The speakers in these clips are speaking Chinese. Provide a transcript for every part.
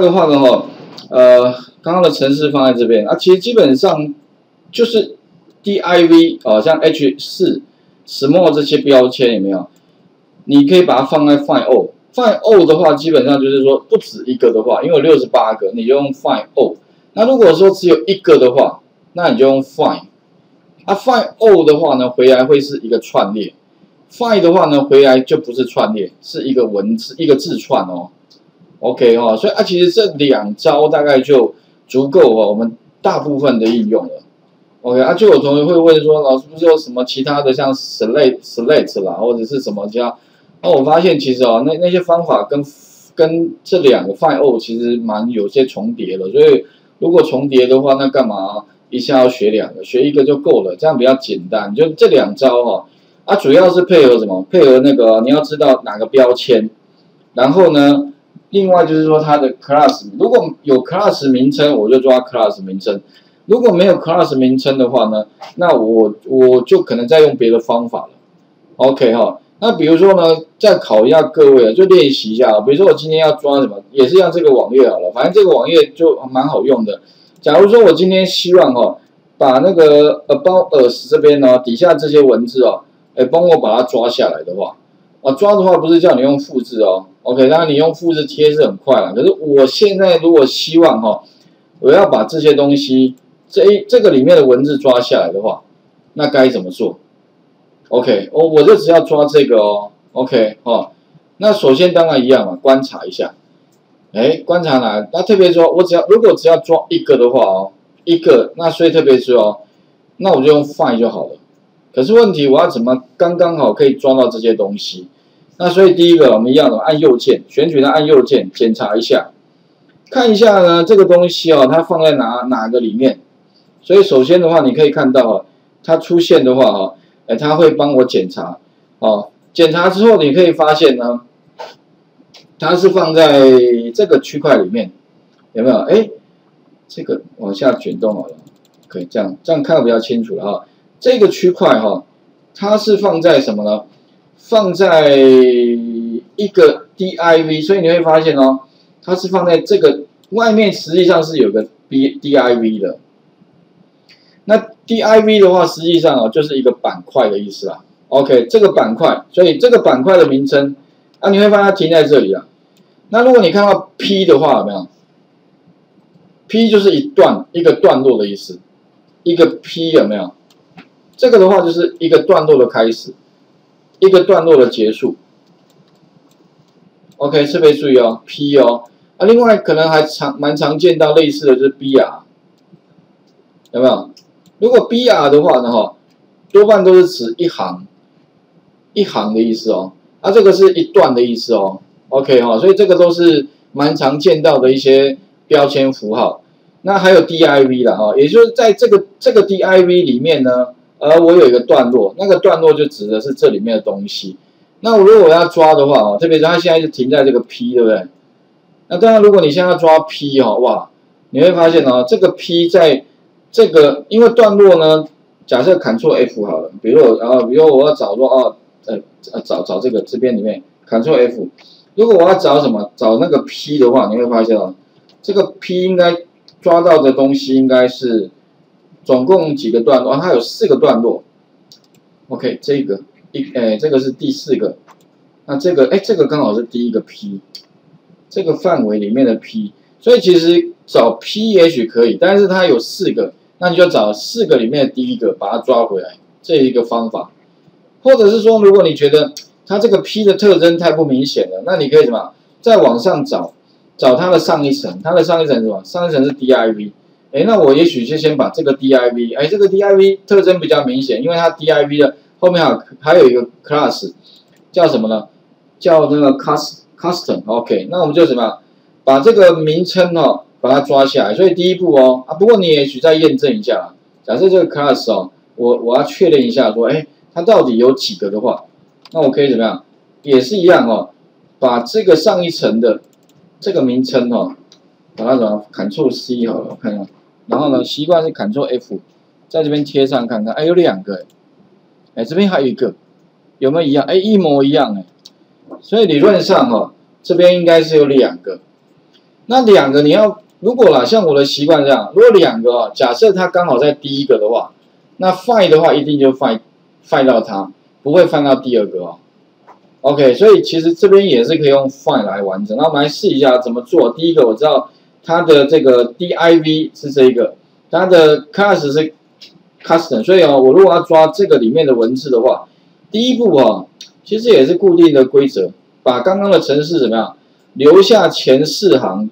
这个话呢，哈，呃，刚刚的程式放在这边啊，其实基本上就是 div 啊，像 h 四、small 这些标签有没有？你可以把它放在 find all，find all 的话，基本上就是说不止一个的话，因为有六十八个，你就用 find all。那如果说只有一个的话，那你就用 find。啊，find all 的话呢，回来会是一个串列；find 的话呢，回来就不是串列，是一个文字一个字串哦。OK 哈，所以啊，其实这两招大概就足够哦，我们大部分的应用了。OK 啊，就有同学会问说，老师不是有什么其他的像 select select 啦，或者是什么加？那我发现其实哦，那那些方法跟跟这两个 find all 其实蛮有些重叠的，所以如果重叠的话，那干嘛一下要学两个？学一个就够了，这样比较简单。就这两招哈，啊，主要是配合什么？配合那个你要知道哪个标签，然后呢？另外就是说它的 class 如果有 class 名称，我就抓 class 名称；如果没有 class 名称的话呢，那我我就可能再用别的方法了。OK 哈，那比如说呢，再考一下各位啊，就练习一下啊。比如说我今天要抓什么，也是像这个网页好了，反正这个网页就蛮好用的。假如说我今天希望哈，把那个 about us 这边呢底下这些文字哦，哎，帮我把它抓下来的话。啊，抓的话不是叫你用复制哦，OK，当然你用复制贴是很快了。可是我现在如果希望哈，我要把这些东西这一这个里面的文字抓下来的话，那该怎么做？OK，我我就只要抓这个哦，OK，哦，那首先当然一样嘛，观察一下，哎，观察哪？那特别说，我只要如果只要抓一个的话哦，一个，那所以特别说哦，那我就用 find 就好了。可是问题，我要怎么刚刚好可以抓到这些东西？那所以第一个，我们一样的按右键，选取的按右键，检查一下，看一下呢这个东西哦，它放在哪哪个里面？所以首先的话，你可以看到哦，它出现的话哈，哎，它会帮我检查哦。检查之后，你可以发现呢，它是放在这个区块里面，有没有？哎，这个往下卷动好了，可以这样，这样看的比较清楚了哈。这个区块哈，它是放在什么呢？放在一个 div，所以你会发现哦，它是放在这个外面，实际上是有个 b div 的。那 div 的话，实际上哦，就是一个板块的意思啊。OK，这个板块，所以这个板块的名称啊，你会发现它停在这里啊。那如果你看到 p 的话，有没有？p 就是一段一个段落的意思，一个 p 有没有？这个的话就是一个段落的开始，一个段落的结束。OK，特别注意哦，P 哦，啊，另外可能还常蛮常见到类似的就是 BR，有没有？如果 BR 的话呢，哈，多半都是指一行，一行的意思哦，啊，这个是一段的意思哦。OK 哈，所以这个都是蛮常见到的一些标签符号。那还有 DIV 啦哈，也就是在这个这个 DIV 里面呢。而我有一个段落，那个段落就指的是这里面的东西。那我如果我要抓的话啊，特别是它现在是停在这个 P，对不对？那当然，如果你现在要抓 P 哦，哇，你会发现哦，这个 P 在这个因为段落呢，假设 Ctrl F 好了，比如我然后比如我要找说哦，呃呃找找这个这边里面 Ctrl F，如果我要找什么找那个 P 的话，你会发现哦，这个 P 应该抓到的东西应该是。总共几个段落？它有四个段落。OK，这个一哎，这个是第四个。那这个哎，这个刚好是第一个 P，这个范围里面的 P。所以其实找 P 也许可以，但是它有四个，那你就找四个里面的第一个，把它抓回来，这一个方法。或者是说，如果你觉得它这个 P 的特征太不明显了，那你可以什么？再往上找，找它的上一层，它的上一层是什么？上一层是 div。哎，那我也许就先把这个 div，哎，这个 div 特征比较明显，因为它 div 的后面还还有一个 class，叫什么呢？叫那个 custom custom，OK，那我们就什么？把这个名称哦，把它抓下来。所以第一步哦，啊，不过你也许再验证一下，假设这个 class 哦，我我要确认一下说，哎，它到底有几个的话，那我可以怎么样？也是一样哦，把这个上一层的这个名称哦，把它怎么 Ctrl C 好了，我看一下。然后呢，习惯是 Ctrl F，在这边贴上看看，哎，有两个，哎，这边还有一个，有没有一样？哎，一模一样，哎，所以理论上哈，这边应该是有两个。那两个你要如果啦，像我的习惯这样，如果两个啊，假设它刚好在第一个的话，那 find 的话一定就 find find 到它，不会 find 到第二个哦。OK，所以其实这边也是可以用 find 来完成。那我们来试一下怎么做。第一个我知道它的这个 div 是这个，它的 class 是 custom，所以哦，我如果要抓这个里面的文字的话，第一步啊，其实也是固定的规则，把刚刚的程式怎么样，留下前四行，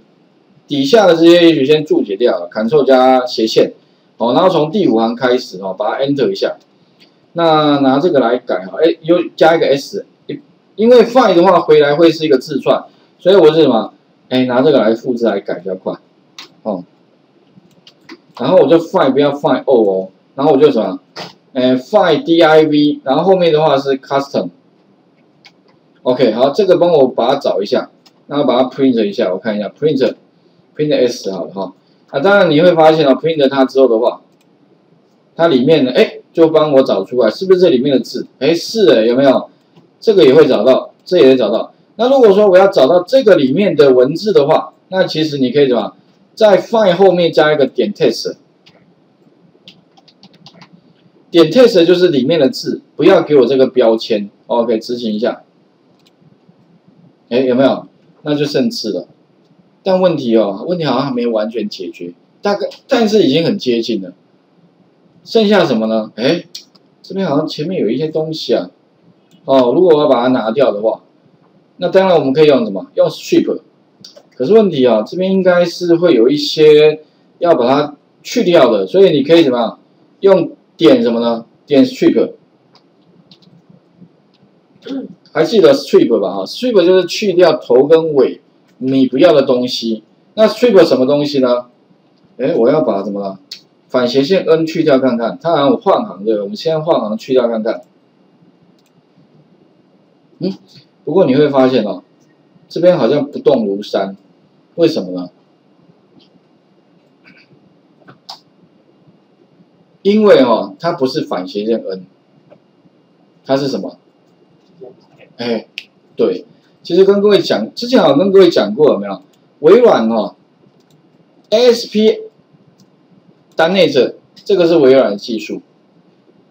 底下的这些也许先注解掉，Ctrl 加斜线，好，然后从第五行开始哦，把它 Enter 一下。那拿这个来改哈，哎，又加一个 S。因为 find 的话回来会是一个字串，所以我是什么？哎，拿这个来复制来改比较快，哦。然后我就 find 不要 find o 哦，然后我就什么？哎，find div，然后后面的话是 custom。OK，好，这个帮我把它找一下，然后把它 print 一下，我看一下 print print s 好了哈。啊，当然你会发现哦，print 它之后的话，它里面呢，哎，就帮我找出来是不是这里面的字？哎，是哎，有没有？这个也会找到，这也会找到。那如果说我要找到这个里面的文字的话，那其实你可以怎么，在 find 后面加一个点 test，点 test 就是里面的字，不要给我这个标签。OK，执行一下。哎，有没有？那就剩字了。但问题哦，问题好像还没完全解决，大概但是已经很接近了。剩下什么呢？哎，这边好像前面有一些东西啊。哦，如果我要把它拿掉的话，那当然我们可以用什么？用 strip。可是问题啊，这边应该是会有一些要把它去掉的，所以你可以怎么样？用点什么呢？点 strip。还记得 strip 吧？啊，strip 就是去掉头跟尾你不要的东西。那 strip 什么东西呢？哎，我要把什么反斜线 n 去掉看看。它好像换行对，我们先换行去掉看看。嗯，不过你会发现哦，这边好像不动如山，为什么呢？因为哦，它不是反斜线 n，它是什么？哎，对，其实跟各位讲，之前好像跟各位讲过有没有？微软哦，ASP 单内置，这个是微软的技术，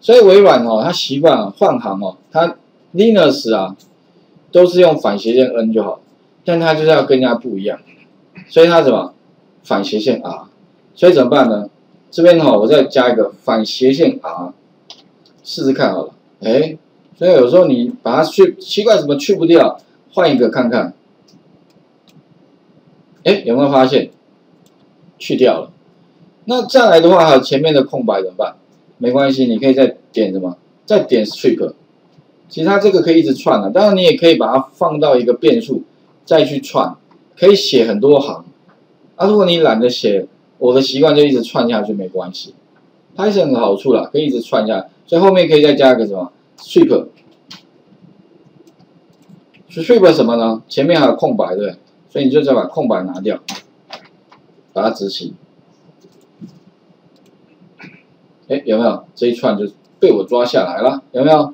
所以微软哦，它习惯换行哦，它。Linux 啊，都是用反斜线 n 就好，但它就是要跟人家不一样，所以它什么反斜线 r，所以怎么办呢？这边哈，我再加一个反斜线 r，试试看好了。哎，所以有时候你把它去奇怪怎么去不掉，换一个看看。哎，有没有发现去掉了？那再来的话，还有前面的空白怎么办？没关系，你可以再点什么？再点 strip。其实它这个可以一直串的，当然你也可以把它放到一个变数，再去串，可以写很多行。啊，如果你懒得写，我的习惯就一直串下去没关系。Python 的好处啦，可以一直串下来，所以后面可以再加一个什么 strip。strip 什么呢？前面还有空白对不对？所以你就再把空白拿掉，把它执行。哎，有没有？这一串就被我抓下来了，有没有？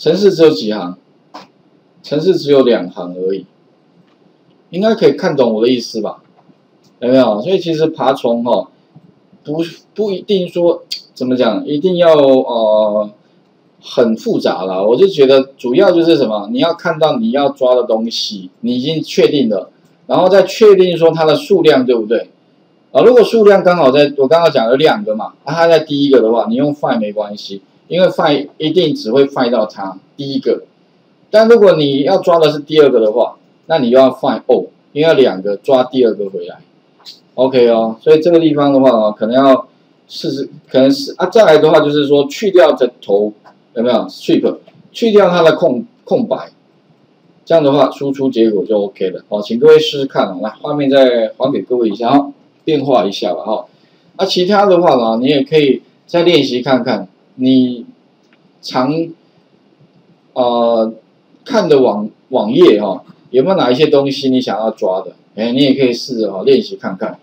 程式只有几行，程式只有两行而已，应该可以看懂我的意思吧？有没有？所以其实爬虫哈，不不一定说怎么讲，一定要呃很复杂啦。我就觉得主要就是什么，你要看到你要抓的东西，你已经确定了，然后再确定说它的数量对不对？啊，如果数量刚好在我刚刚讲了两个嘛，那它在第一个的话，你用 find 没关系。因为 find 一定只会 find 到它第一个，但如果你要抓的是第二个的话，那你又要 find o，因为两个抓第二个回来，OK 哦，所以这个地方的话啊，可能要试试，可能是啊，再来的话就是说去掉这头有没有？strip，去掉它的空空白，这样的话输出结果就 OK 了，好，请各位试试看啊，来画面再还给各位一下哈，变化一下吧哈，那其他的话呢，你也可以再练习看看。你常呃看的网网页哈，有没有哪一些东西你想要抓的？哎，你也可以试着哈练习看看。